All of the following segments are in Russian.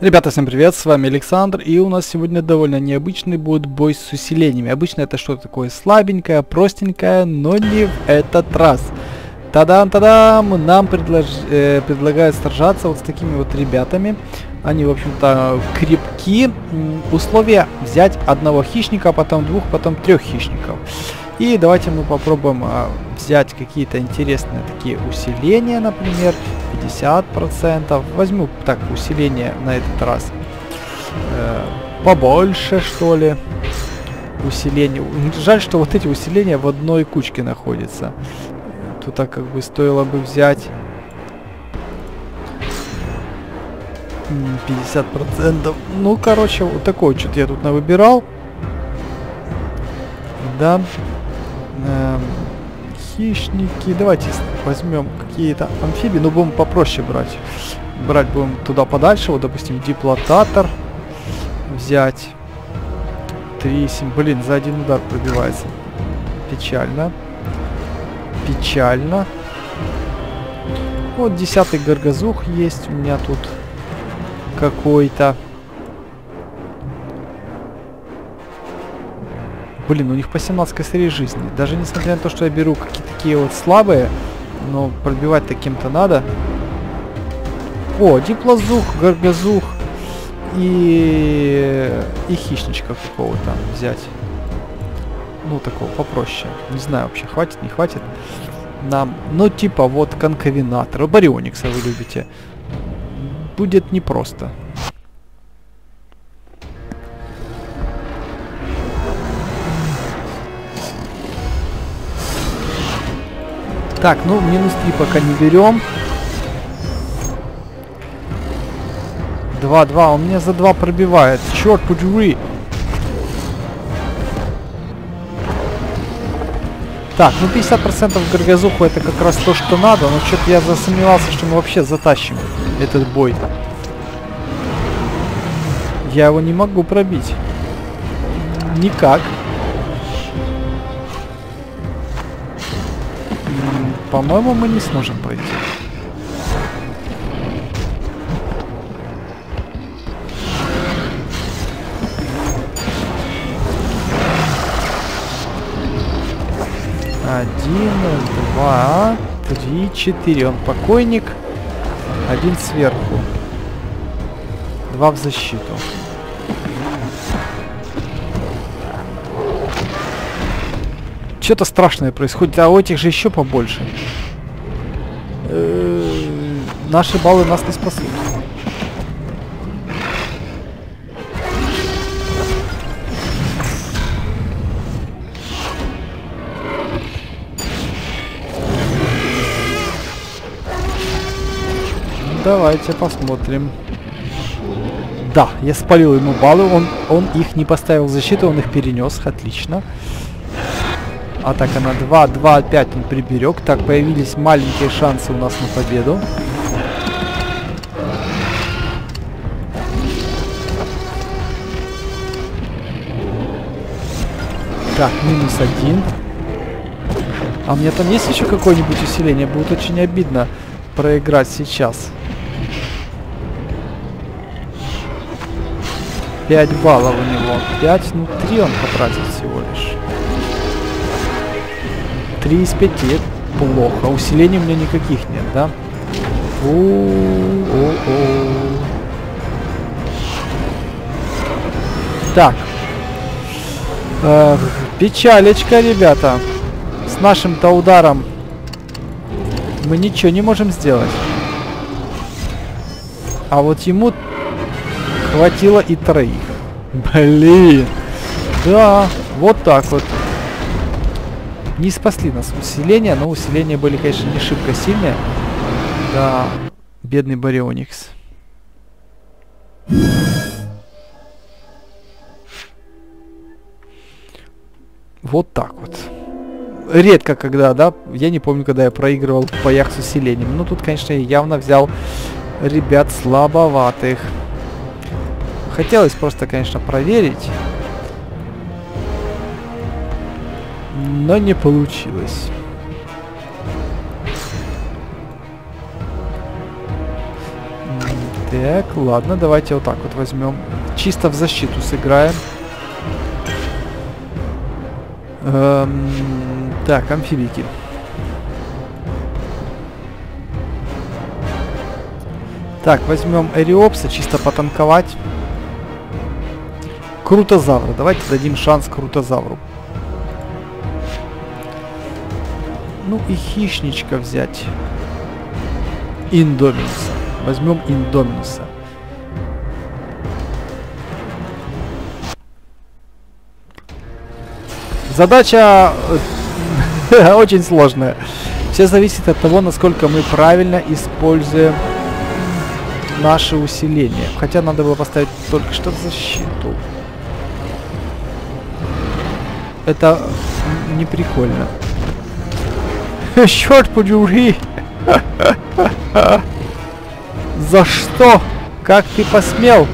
Ребята, всем привет, с вами Александр, и у нас сегодня довольно необычный будет бой с усилениями. Обычно это что-то такое слабенькое, простенькое, но не в этот раз. Тадам-тадам! Нам предлож... э, предлагают сражаться вот с такими вот ребятами. Они, в общем-то, крепки. Условия взять одного хищника, потом двух, потом трех хищников. И давайте мы попробуем а, взять какие-то интересные такие усиления, например, 50%. Возьму так усиление на этот раз э, побольше, что ли. Усиление. Жаль, что вот эти усиления в одной кучке находятся. Тут так как бы стоило бы взять 50%. Ну, короче, вот такой что-то я тут навыбирал. Да. Эм, хищники. Давайте возьмем какие-то амфибии, но будем попроще брать. Брать будем туда подальше. Вот, допустим, диплотатор взять. 3,7. Блин, за один удар пробивается. Печально. Печально. Вот десятый горгазух есть у меня тут какой-то. Блин, у них по 17 косарей жизни. Даже несмотря на то, что я беру какие-то такие вот слабые, но пробивать-то кем-то надо. О, диплозух, горгазух и, и хищничка какого-то взять. Ну, такого попроще. Не знаю вообще, хватит, не хватит нам. Ну, типа вот конковинатор. Барионикса вы любите. Будет непросто. Так, ну минус 3 пока не берем. 2-2, он меня за 2 пробивает. Черт подери. Так, ну 50% горгазуху это как раз то, что надо, но что-то я засомневался, что мы вообще затащим этот бой. Я его не могу пробить. Никак. По-моему, мы не сможем пройти. Один, два, три, четыре. Он покойник. Один сверху. Два в защиту. Что-то страшное происходит, а у этих же еще побольше. Э наши баллы нас не спасут. Давайте посмотрим. Да, я спалил ему баллы, он, он их не поставил в защиту, он их перенес, отлично. Атака на 2, 2 опять он приберег. Так, появились маленькие шансы у нас на победу. Так, минус один. А меня там есть еще какое-нибудь усиление? Будет очень обидно проиграть сейчас. 5 баллов у него. 5, ну 3 он потратил всего лишь. 3 из 5 плохо. Усилений у меня никаких нет, да? О -о -о. Так. Э, печалечка, ребята. С нашим-то ударом мы ничего не можем сделать. А вот ему хватило и троих. Блин. Да, вот так вот. Не спасли нас усиления, но усиления были, конечно, не шибко сильные. Да, бедный Барионикс. Вот так вот. Редко когда, да, я не помню, когда я проигрывал в боях с усилением. Но тут, конечно, я явно взял ребят слабоватых. Хотелось просто, конечно, проверить. Но не получилось. Так, ладно, давайте вот так вот возьмем. Чисто в защиту сыграем. Эм, так, амфибики. Так, возьмем Эриопса, чисто потанковать. Крутозавра. Давайте дадим шанс Крутозавру. Ну и хищничка взять. Индоминуса. Возьмем Индоминуса. Задача э, очень сложная. Все зависит от того, насколько мы правильно используем наше усиление. Хотя надо было поставить только что защиту. Это не прикольно. Черт подери! За что? Как ты посмел?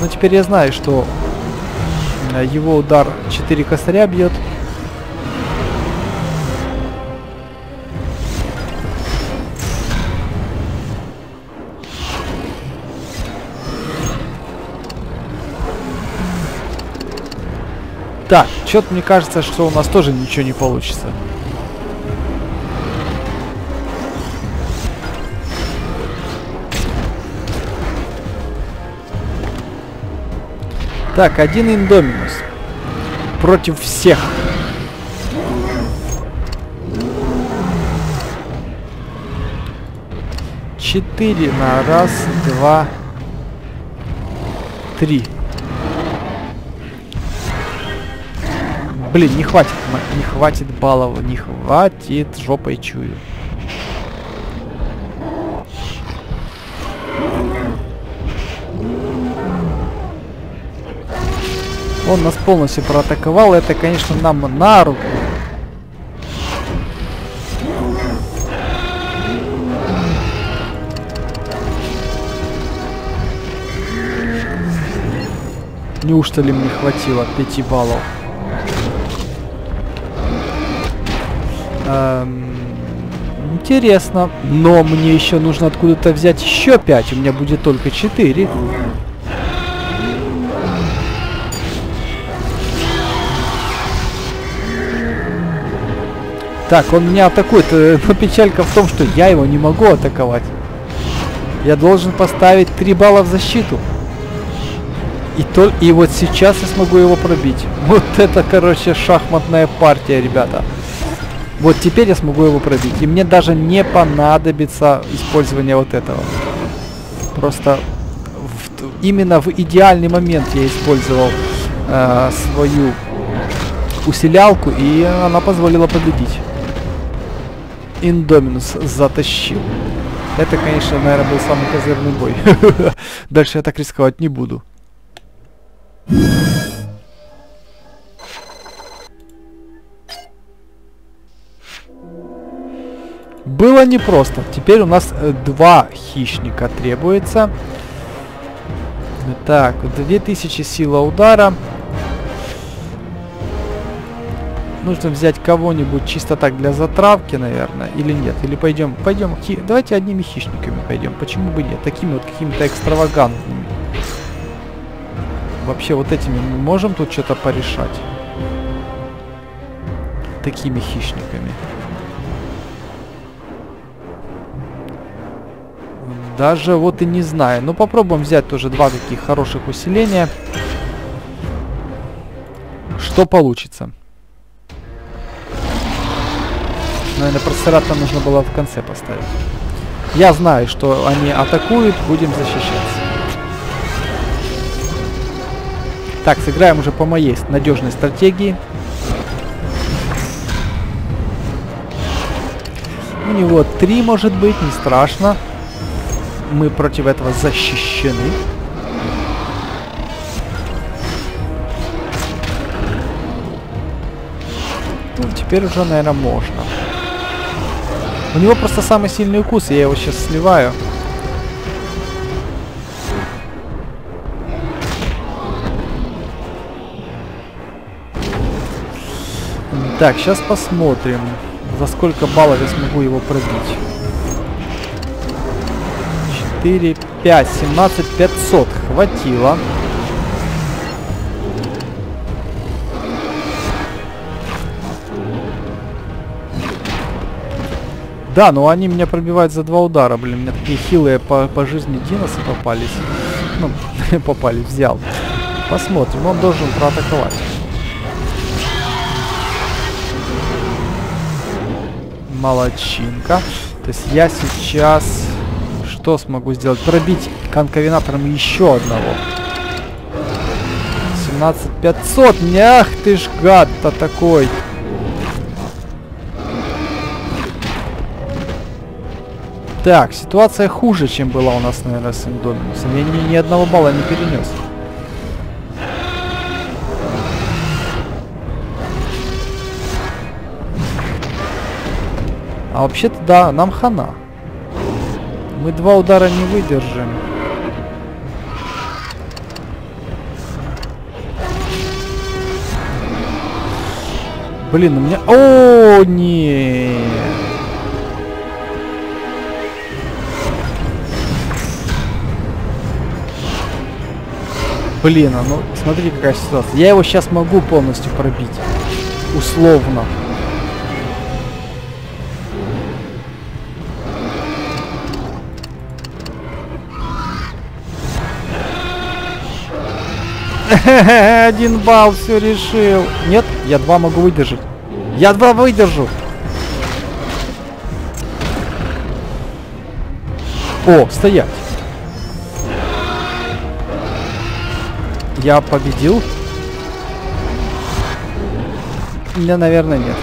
Ну теперь я знаю, что э, его удар 4 косаря бьет. Так, что-то мне кажется, что у нас тоже ничего не получится. Так, один индоминус. Против всех. Четыре на раз, два, три. Блин, не хватит, не хватит баллов, не хватит, жопой чую. Он нас полностью проатаковал, это, конечно, нам на руку. Неужто ли мне хватило 5 баллов? Эм, интересно. Но мне еще нужно откуда-то взять еще 5. У меня будет только 4. Так, он меня атакует, э, но печалька в том, что я его не могу атаковать. Я должен поставить 3 балла в защиту. И, то, и вот сейчас я смогу его пробить. Вот это, короче, шахматная партия, ребята. Вот теперь я смогу его пробить. И мне даже не понадобится использование вот этого. Просто в, именно в идеальный момент я использовал э, свою усилялку, и она позволила победить. Индоминус затащил. Это, конечно, наверное, был самый козырный бой. Дальше я так рисковать не буду. Было непросто. Теперь у нас э, два хищника требуется. Так, 2000 сила удара. Нужно взять кого-нибудь чисто так для затравки, наверное, или нет? Или пойдем, пойдем, хи... давайте одними хищниками пойдем. Почему бы нет? Такими вот какими-то экстравагантными. Вообще вот этими мы можем тут что-то порешать? Такими хищниками. Даже вот и не знаю. Но попробуем взять тоже два таких хороших усиления. Что получится? Наверное, процератор нужно было в конце поставить. Я знаю, что они атакуют, будем защищаться. Так, сыграем уже по моей надежной стратегии. У него три, может быть, не страшно. Мы против этого защищены. Ну, теперь уже, наверное, можно. У него просто самый сильный укус, я его сейчас сливаю. Так, сейчас посмотрим, за сколько баллов я смогу его пробить. 4, 5. 17 500. Хватило. Да, но они меня пробивают за два удара, блин. Мне такие хилые по, по жизни диносы попались. Ну, попали, взял. Посмотрим, он должен проатаковать. Молодчинка. То есть я сейчас что смогу сделать? Пробить конковинатором еще одного. 17 500. Ах ты ж гад-то такой. Так, ситуация хуже, чем была у нас, наверное, с Индоминусом. Я ни, ни одного балла не перенес. А вообще-то, да, нам хана. Мы два удара не выдержим. Блин, у меня... О, нет. Блин, а ну смотри какая ситуация. Я его сейчас могу полностью пробить. Условно. Один балл все решил. Нет, я два могу выдержать. Я два выдержу. О, стоять. Я победил? Не, наверное, нет.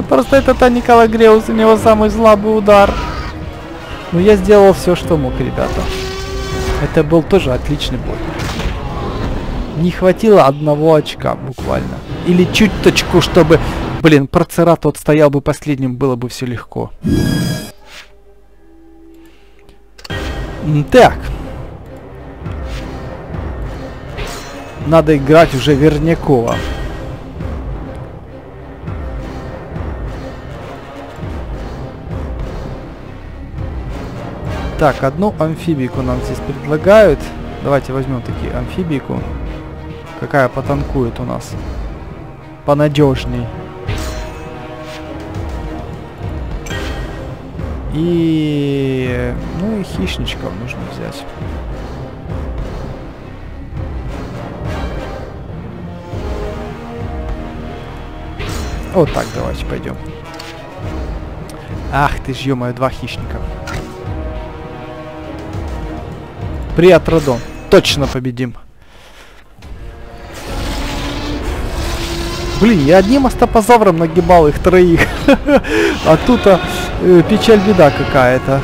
Просто это Таникала Греус, у него самый слабый удар. Но я сделал все, что мог, ребята. Это был тоже отличный бой. Не хватило одного очка буквально. Или чуть-точку, чтобы... Блин, процерат вот стоял бы последним, было бы все легко. Так. Надо играть уже Вернякова. Так, одну амфибийку нам здесь предлагают. Давайте возьмем такие амфибийку. Какая потанкует у нас. Понадежней. И... Ну и хищничков нужно взять. Вот так давайте пойдем. Ах ты ж, ё два хищника. Привет, Родон. Точно победим. Блин, я одним астопозавром нагибал их троих. а тут а, э, печаль беда какая-то.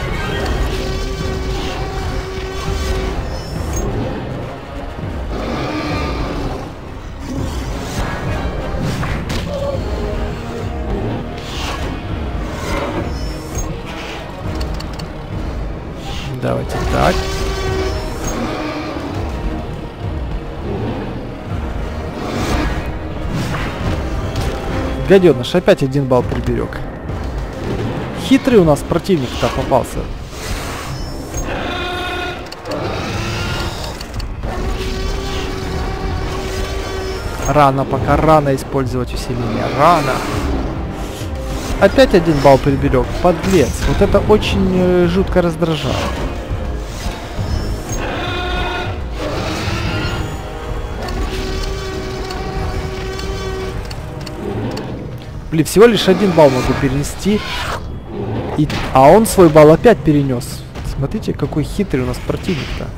Гаденыш, опять один балл приберег. Хитрый у нас противник-то попался. Рано, пока рано использовать усиление. Рано. Опять один балл приберег. Подлец. Вот это очень э, жутко раздражало. Блин, всего лишь один балл могу перенести. И... А он свой балл опять перенес. Смотрите, какой хитрый у нас противник-то.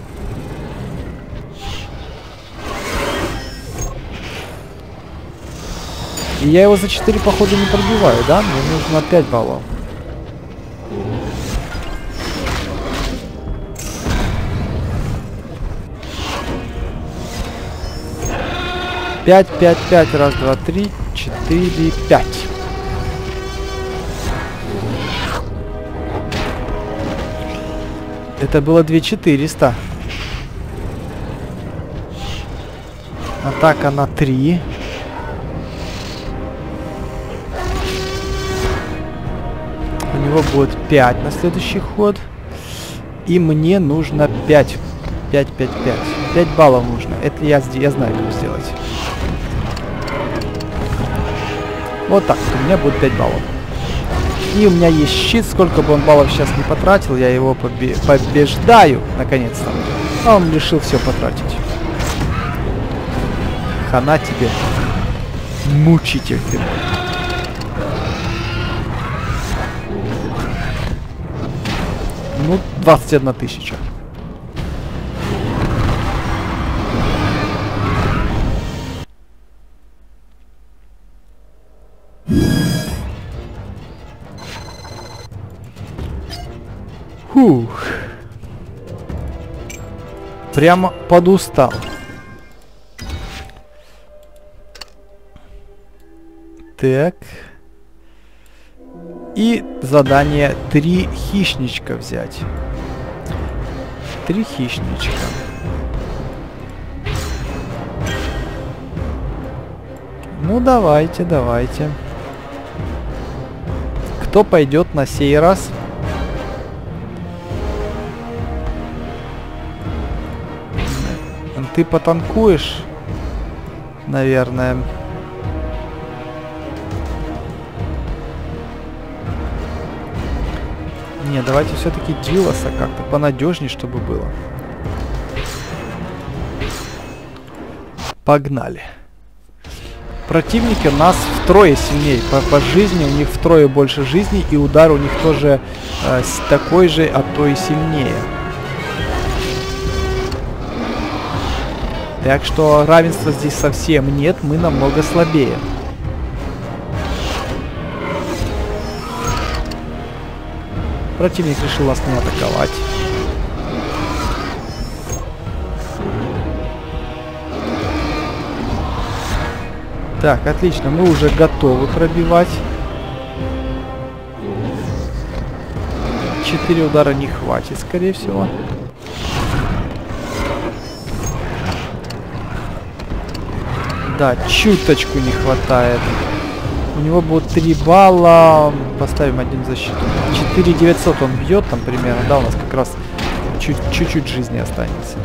И я его за 4 походу не пробиваю, да? Мне нужно 5 баллов. Пять, пять, пять, раз, два, три, четыре, пять. Это было 2400. Атака на 3. У него будет 5 на следующий ход. И мне нужно 5. 5, 5, 5. 5 баллов нужно. Это я, я знаю, как сделать. Вот так вот, у меня будет 5 баллов. И у меня есть щит, сколько бы он баллов сейчас не потратил, я его побе побеждаю, наконец-то. А он решил все потратить. Хана тебе. Мучитель ты мой. Ну, 21 тысяча. Прямо подустал. Так. И задание три хищничка взять. Три хищничка. Ну давайте, давайте. Кто пойдет на сей раз? Ты потанкуешь, наверное. Не, давайте все-таки Дилоса как-то понадежнее, чтобы было. Погнали. Противники нас втрое сильнее. По, по жизни у них втрое больше жизни, и удар у них тоже э, такой же, а то и сильнее. Так что равенства здесь совсем нет, мы намного слабее. Противник решил нас не атаковать. Так, отлично, мы уже готовы пробивать. Четыре удара не хватит, скорее всего. Да, чуточку не хватает. У него будет 3 балла. Поставим один защиту. 4 900 он бьет там примерно. Да, у нас как раз чуть-чуть жизни останется.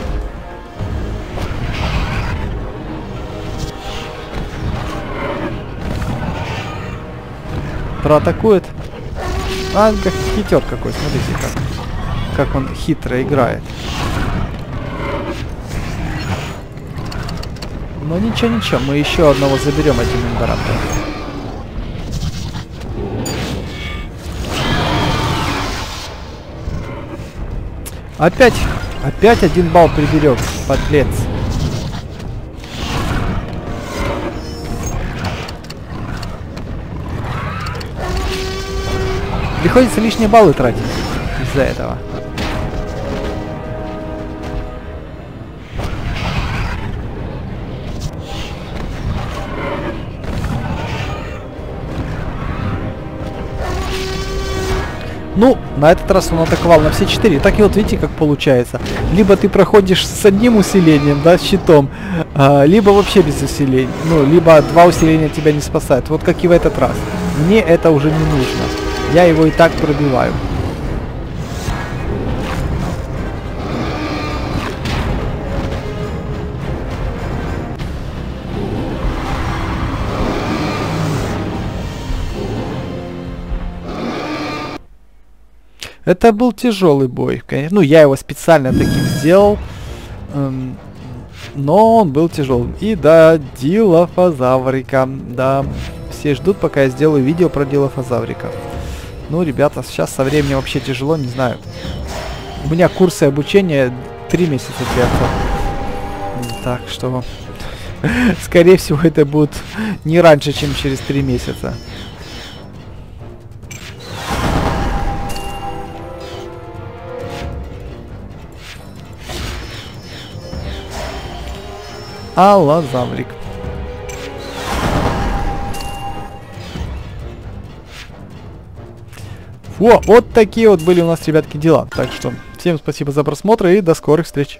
Проатакует. А, как хитер какой, смотрите как. Как он хитро играет. Ну ничего, ничего, мы еще одного заберем этим императором. Опять, опять один балл приберег, подлец. Приходится лишние баллы тратить из-за этого. Ну, на этот раз он атаковал на все четыре. Так и вот видите, как получается. Либо ты проходишь с одним усилением, да, щитом, а, либо вообще без усилений. Ну, либо два усиления тебя не спасают. Вот как и в этот раз. Мне это уже не нужно. Я его и так пробиваю. Это был тяжелый бой, конечно. Ну, я его специально таким сделал. Эм, но он был тяжелым. И да, дилофазаврика. Да, все ждут, пока я сделаю видео про дилофазаврика. Ну, ребята, сейчас со временем вообще тяжело, не знаю. У меня курсы обучения 3 месяца длятся. Так что, скорее всего, это будет не раньше, чем через 3 месяца. Аллазаврик. О, вот такие вот были у нас, ребятки, дела. Так что всем спасибо за просмотр и до скорых встреч.